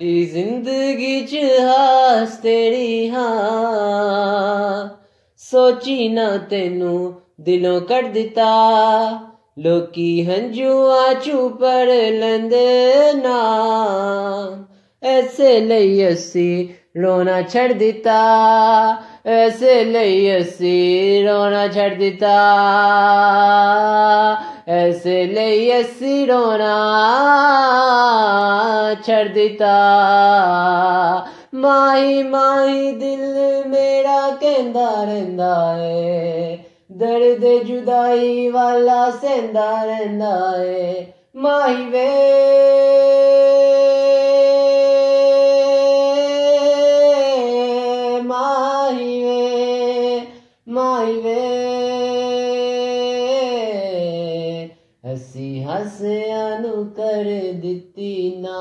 जिंदगी च हास तेरी हाँ सोची ना तेनू दिलों कट दिता लोकी हंजुआ चू पढ़ लेंदे ना ऐसे ਲਈ ਅਸੀਂ ਰੋਣਾ ਛੱਡ ਦਿੱਤਾ ਐਸੇ ਲਈ ਅਸੀਂ ਰੋਣਾ ਛੱਡ ਦਿੱਤਾ ਐਸੇ ਲਈ ਅਸੀਂ ਰੋਣਾ छड़ दिता माही माही दिल मेरा कहंदा रहिंदा है। दर्द जुदाई वाला सेंदा रहिंदा है। माही वे। माही वे कर दी ना।